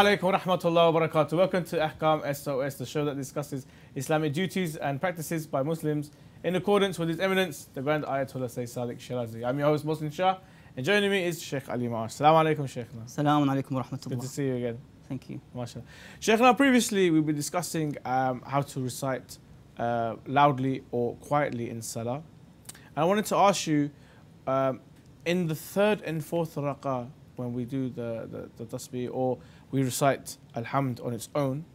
Alaikum rahmatullahi wa barakatuh. Welcome to Ahkam SOS, the show that discusses Islamic duties and practices by Muslims in accordance with His Eminence, the Grand Ayatollah Sayyid Sadiq Shirazi. I'm your host, Muslim Shah, and joining me is Sheikh Ali Ma'ar. Assalamu alaikum, Sheikh. Assalamu alaikum wa Good to see you again. Thank you. MashaAllah. Sheikhna, previously we've been discussing um, how to recite uh, loudly or quietly in Salah. And I wanted to ask you, um, in the third and fourth rak'ah, when we do the, the, the tasbih or we recite Alhamd on its own,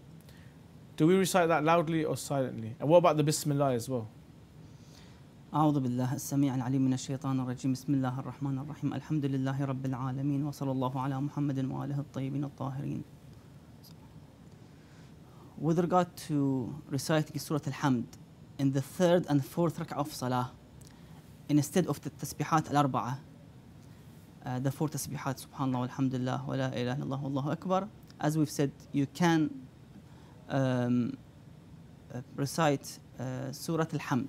do we recite that loudly or silently? And what about the Bismillah as well? أعوذ بالله السميع العليم من الشيطان الرجيم بسم الله الرحمن الرحيم الحمد لله رب العالمين وصلى الله على محمد وآله الطيبين الطاهرين with regard to reciting Surah Al-Hamd in the third and fourth rak'ah of Salah instead of the tasbihat al-arba'a uh, the four tasbihat subhanallah walhamdulillah wa la ilaha illallah wallahu akbar as we've said you can um, uh, recite uh, Surah Al-Hamd.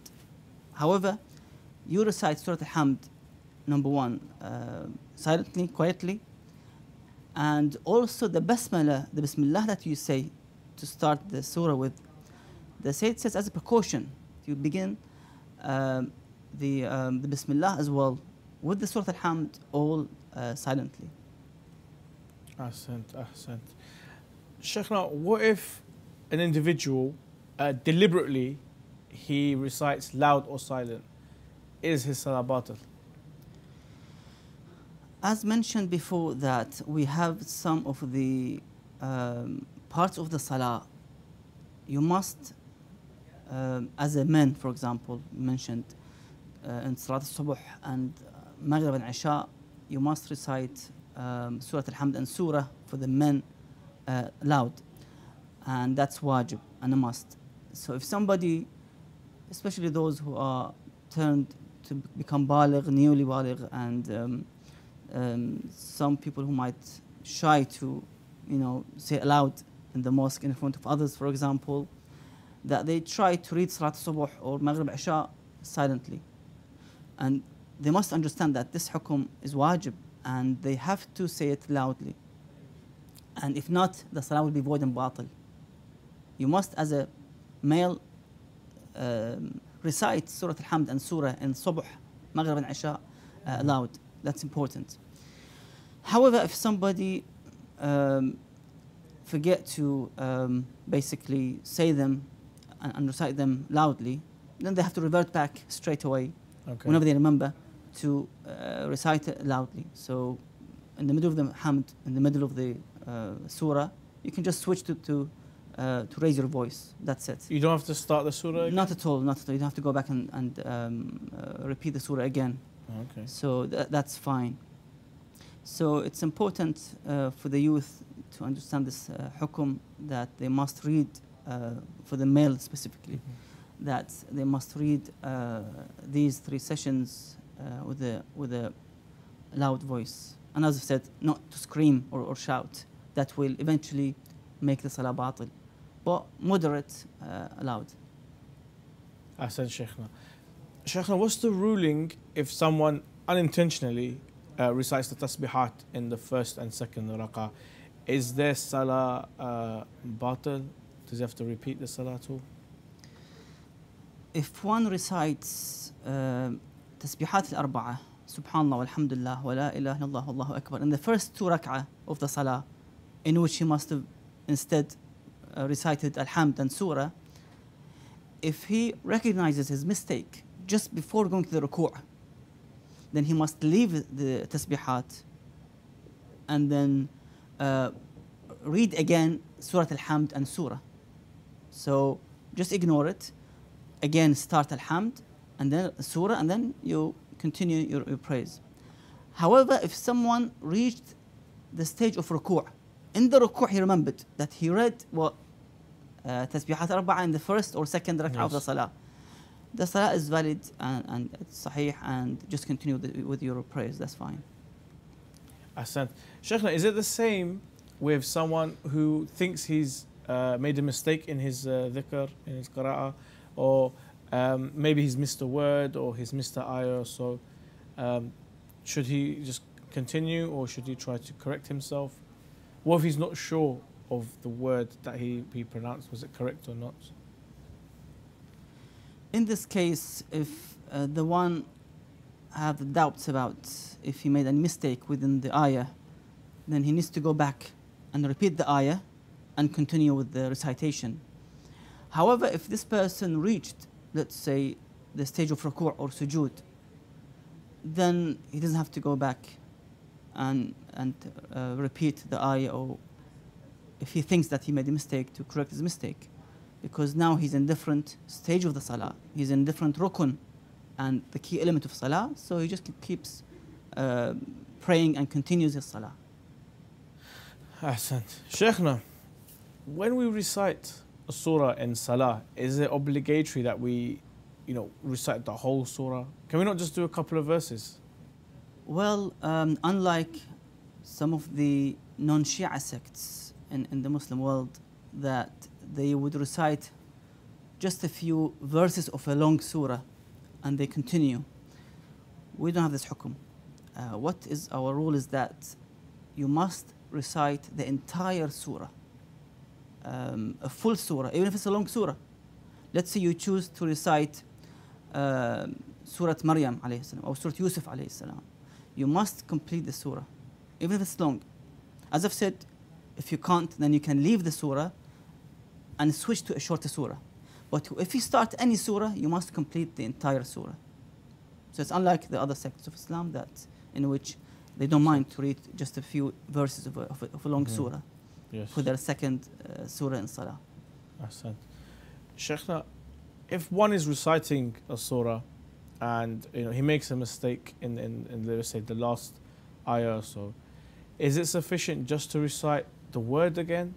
However, you recite Surah Al-Hamd, number one, uh, silently, quietly, and also the Basmala, the Bismillah that you say to start the surah with, the Sayyid says as a precaution, you begin um, the, um, the Bismillah as well with the Surah Al-Hamd all uh, silently. Ahsant, ahsant. Sheikhna, what if an individual uh, deliberately he recites loud or silent? Is his salah batil? As mentioned before, that we have some of the um, parts of the salah. You must, um, as a man, for example, mentioned uh, in Salat al-Subuh and uh, Maghrib and Isha, you must recite um, Surah Al-Hamd and Surah for the men uh, loud, and that's wajib and a must. So if somebody, especially those who are turned to become baligh, newly baligh, and um, um, some people who might shy to, you know, say aloud in the mosque in front of others, for example, that they try to read Salat Subuh or Maghrib Isha silently. And they must understand that this hukum is wajib and they have to say it loudly. And if not, the salah will be void and batil. You must, as a male, um, recite Surah Al-Hamd and Surah in Subuh, Maghrib and Isha uh, loud. That's important. However, if somebody um, forget to um, basically say them and, and recite them loudly, then they have to revert back straight away Okay. whenever they remember to uh, recite it loudly. So, in the middle of the hamd, in the middle of the uh, surah, you can just switch to to, uh, to raise your voice. That's it. You don't have to start the surah again? Not at all. Not at all. You don't have to go back and, and um, uh, repeat the surah again. Okay. So tha- that's fine. So it's important uh, for the youth to understand this uh, hukum that they must read uh, for the male specifically that they must read uh, these three sessions uh, with a with a loud voice. And as I said, not to scream or, or shout. That will eventually make the salah batil. But moderate, uh, loud. Ahsan Sheikhna. Sheikhna, what's the ruling if someone unintentionally uh, recites the tasbihat in the first and second rak'ah? Is their salah uh, batil? Does he have to repeat the salah all? If one recites uh, tasbihat al-arba'ah, subhanallah Alhamdulillah, wa la ilaha illallah wallahu akbar, in the first two rak'ah of the salah, in which he must have instead uh, recited alhamd and surah, if he recognizes his mistake just before going to the ruku', then he must leave the tasbihat and then uh, read again Surah Al-Hamd and Surah. So just ignore it. Again, start Al-Hamd and then Surah, and then you continue your, your praise. However, if someone reached the stage of ruku', in the ruku' he remembered that he read what uh, tasbihat arba'a in the first or second rak'ah of the salah. The salah is valid and, and it's sahih and just continue the, with your praise. That's fine. Ahsan. Sheikhna, is it the same with someone who thinks he's uh, made a mistake in his uh, dhikr, in his qira'ah, or um, maybe he's missed a word or he's missed an ayah. So, um, should he just continue or should he try to correct himself? What if he's not sure of the word that he, he pronounced? Was it correct or not? In this case, if uh, the one have doubts about if he made any mistake within the ayah, then he needs to go back and repeat the ayah and continue with the recitation. However, if this person reached, let's say, the stage of ruku' or sujood, then he doesn't have to go back and, and uh, repeat the ayah or if he thinks that he made a mistake to correct his mistake. Because now he's in different stage of the salah. He's in different rukun and the key element of salah so he just keeps uh, praying and continues his salah Ahsant. Sheikhna, when we recite a surah in salah, is it obligatory that we, you know, recite the whole surah? Can we not just do a couple of verses? Well, um, unlike some of the non-Shia sects in, in the Muslim world, that they would recite just a few verses of a long surah and they continue. We don't have this hukum. Uh, what is our rule is that you must recite the entire surah, um, a full surah, even if it's a long surah. Let's say you choose to recite uh, Surah Maryam or Surah Yusuf. You must complete the surah, even if it's long. As I've said, if you can't, then you can leave the surah and switch to a shorter surah. But if you start any surah, you must complete the entire surah. So it's unlike the other sects of Islam that in which they don't mind to read just a few verses of a, of a, of a long Mhm. surah Yes. for their second uh, surah in salah. Ahsant. Sheikhna, if one is reciting a surah and you know he makes a mistake in, in, in let's say the last ayah or so, is it sufficient just to recite the word again,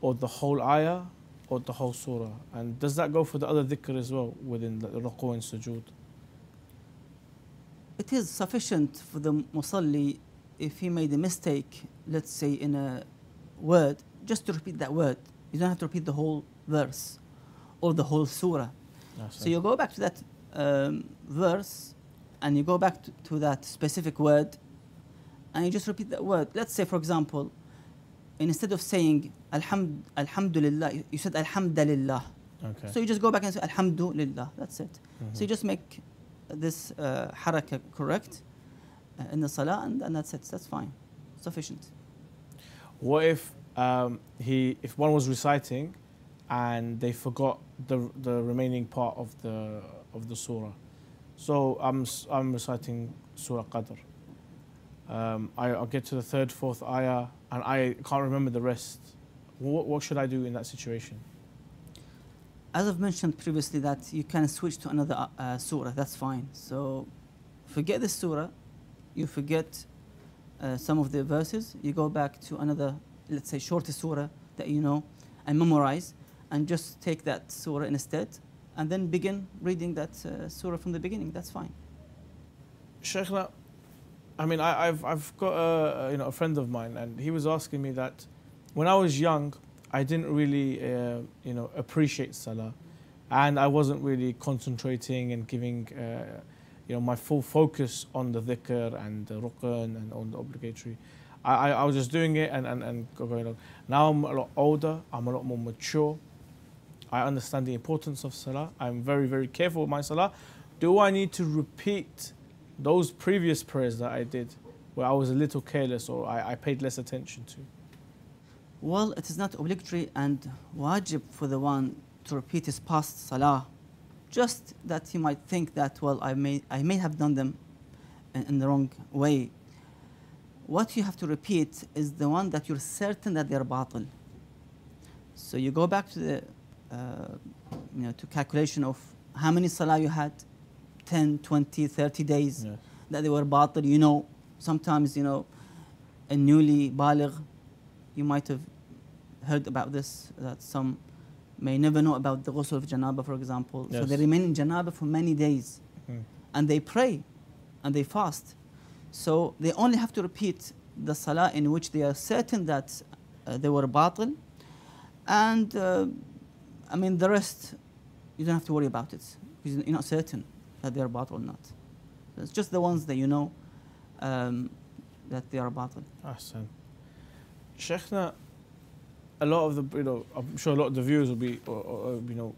or the whole ayah, or the whole surah? And does that go for the other dhikr as well within the ruku and sujood? It is sufficient for the musalli if he made a mistake, let's say in a word, just to repeat that word. You don't have to repeat the whole verse or the whole surah. So you go back to that um, verse and you go back to, to that specific word and you just repeat that word. Let's say, for example, instead of saying Alhamd, Alhamdulillah, you- said Alhamdulillah. okay. So you just go back and say Alhamdulillah. That's it. So you just make this uh, haraka correct uh, in the salah and, and that's it. That's fine. Sufficient. What if um, he, if one was reciting, and they forgot the the remaining part of the of the surah? So I'm I'm reciting Surah Qadr. Um, I, I'll get to the third, fourth ayah, and I can't remember the rest. What, what should I do in that situation? As I've mentioned previously, that you can switch to another uh, surah. That's fine. So forget the surah. You forget uh, some of the verses. You go back to another, let's say, shorter surah that you know, and memorize, and just take that surah instead, and then begin reading that uh, surah from the beginning. That's fine. Sheikhna, I mean, I, I've I've got a you know a friend of mine, and he was asking me that when I was young, I didn't really uh, you know appreciate salah, and I wasn't really concentrating and giving uh, you know my full focus on the dhikr and the rukn and on the obligatory. I, I, I was just doing it and, and, and going on. Now I'm a lot older. I'm a lot more mature. I understand the importance of salah. I'm very very careful with my salah. Do I need to repeat those previous prayers that I did where I was a little careless or I, I paid less attention to? Well, it is not obligatory and wajib for the one to repeat his past salah. Just that he might think that, well, I may, I may have done them in, in the wrong way. What you have to repeat is the one that you're certain that they're batil. So you go back to the, uh, you know, to calculation of how many salah you had, 10, 20, 30 days Yeah. that they were batil. You know, sometimes, you know, a newly baligh, you might have heard about this, that some may never know about the ghusl of janaba, for example. So they remain in janaba for many days Hmm. and they pray and they fast. So they only have to repeat the salah in which they are certain that uh, they were batil. And uh, I mean, the rest, you don't have to worry about it because you're not certain that they are batil or not. It's just the ones that you know um, that they are batil. Ahsan. Sheikhna, a lot of the, you know, I'm sure a lot of the viewers will be, you know,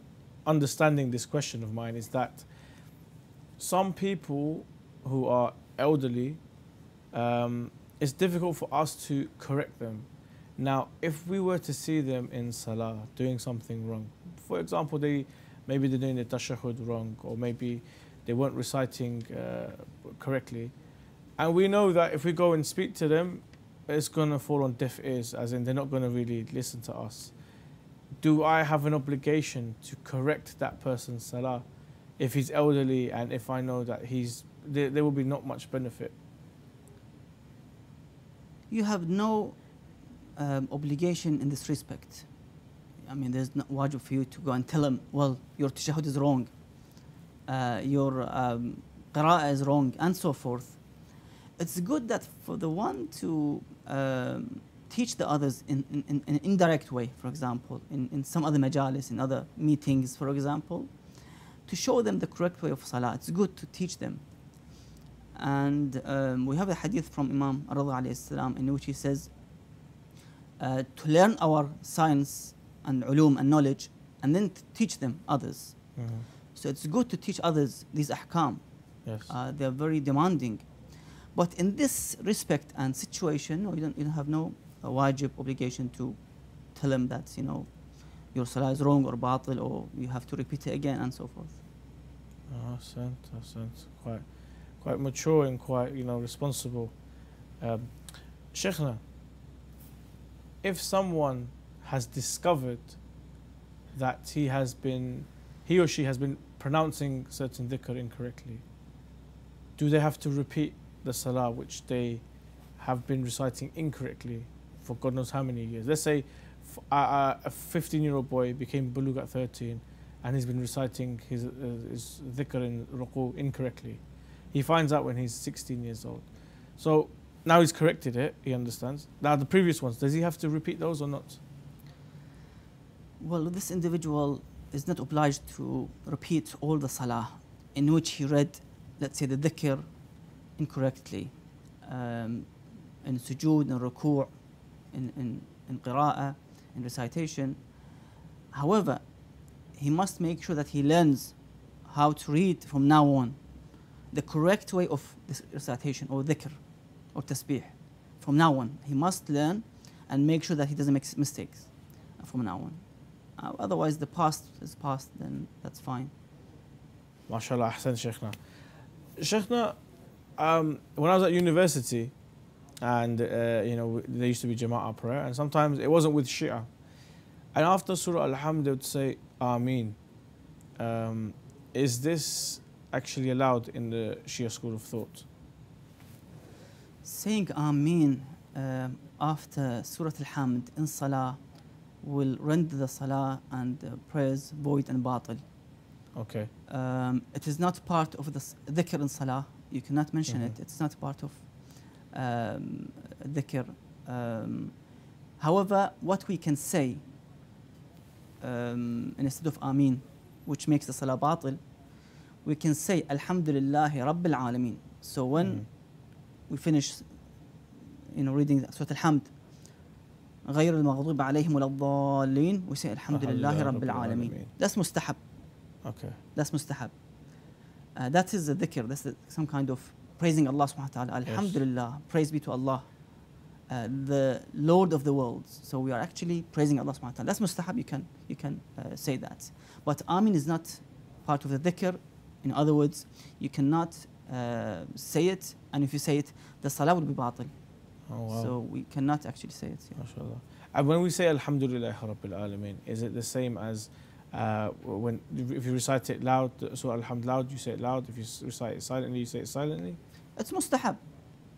understanding this question of mine is that some people who are elderly, um, it's difficult for us to correct them. Now, if we were to see them in salah doing something wrong, for example, they maybe they're doing the tashahhud wrong, or maybe they weren't reciting uh, correctly, and we know that if we go and speak to them, it's going to fall on deaf ears, as in they're not going to really listen to us. Do I have an obligation to correct that person's salah if he's elderly and if I know that he's there, there will be not much benefit? You have no um, obligation in this respect. I mean, there's no wajib for you to go and tell him, well, your tashahud is wrong, your um, is wrong, and so forth. It's good that for the one to um, teach the others in, in, in an indirect way, for example, in, in some other majalis, in other meetings, for example, to show them the correct way of salah. It's good to teach them. And um, we have a hadith from Imam Ar-Rada in which he says, uh, to learn our science and ulum and knowledge and then teach them others. Mm-hmm. So it's good to teach others these ahkam. Yes. Uh, they are very demanding. But in this respect and situation, you, don't, you don't have no uh, wajib obligation to tell them that, you know, your salah is wrong or batil or you have to repeat it again and so forth. Oh, Ahsan, Ahsan. Quite, quite mature and quite, you know, responsible. Um, Sheikhna, if someone has discovered that he has been, he or she has been pronouncing certain dhikr incorrectly, do they have to repeat the salah which they have been reciting incorrectly for God knows how many years? Let's say a 15 year old boy became bulugh at 13 and he's been reciting his, uh, his dhikr in ruku incorrectly. He finds out when he's 16 years old. So now he's corrected it, he understands. Now the previous ones, does he have to repeat those or not? Well, this individual is not obliged to repeat all the salah in which he read, let's say, the dhikr incorrectly. Um, in sujood, in ruku', in, in, in qira'ah, in recitation. However, he must make sure that he learns how to read from now on the correct way of recitation or dhikr or tasbih. From now on, he must learn and make sure that he doesn't make mistakes from now on. Uh, otherwise, the past is past, then that's fine. MashaAllah, Ahsan Sheikhna. Sheikhna, um, when I was at university, and uh, you know, there used to be Jama'ah prayer, and sometimes it wasn't with Shia. And after Surah Al-Hamd, they would say, Ameen. Um, is this actually allowed in the Shia school of thought? Saying Ameen um, after Surah Al-Hamd in Salah will render the Salah and uh, prayers void and batil. Okay. Um, it is not part of the dhikr in Salah. You cannot mention Mhm. it. It's not part of um, dhikr. Um, however, what we can say um, instead of Amin, which makes the Salah batil, we can say Alhamdulillah Rabbil Alameen. So when Mhm. we finish you know reading Surah Al-Hamd غير المغضوب عليهم ولا الضالين say الحمد لله رب العالمين that's mustahab Okay. that's mustahab uh, that is a dhikr that's some kind of praising Allah subhanahu wa ta'ala Yes. alhamdulillah praise be to Allah uh, the Lord of the worlds so we are actually praising Allah subhanahu wa ta'ala that's mustahab you can you can uh, say that but amin is not part of the dhikr in other words you cannot uh, say it and if you say it the salah will be batil Oh, wow. so we cannot actually say it. Yeah. MashaAllah. And when we say Alhamdulillah Rabbil Alameen, is it the same as uh, when if you recite it loud, so Alhamd loud, you say it loud. If you recite it silently, you say it silently. It's mustahab.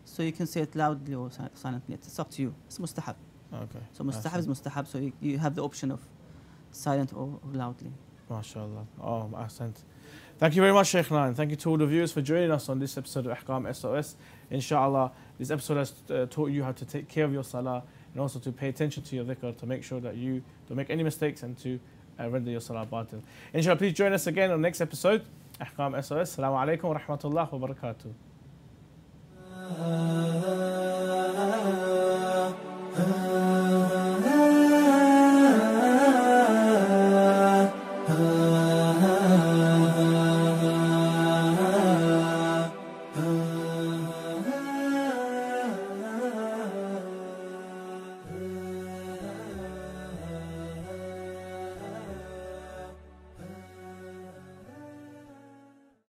So you can say it loudly or si- silently. It's up to you. It's mustahab. Okay. So mustahab is mustahab. So you, you have the option of silent or, or loudly. MashaAllah. Oh, ahsant. Thank you very much, Sheikh and thank you to all the viewers for joining us on this episode of Ahkam SOS. Inshallah, this episode has uh, taught you how to take care of your salah and also to pay attention to your dhikr to make sure that you don't make any mistakes and to uh, render your salah batil. Inshallah, please join us again on the next episode. Ahkam SOS. Assalamu alaikum wa rahmatullah wa barakatuh.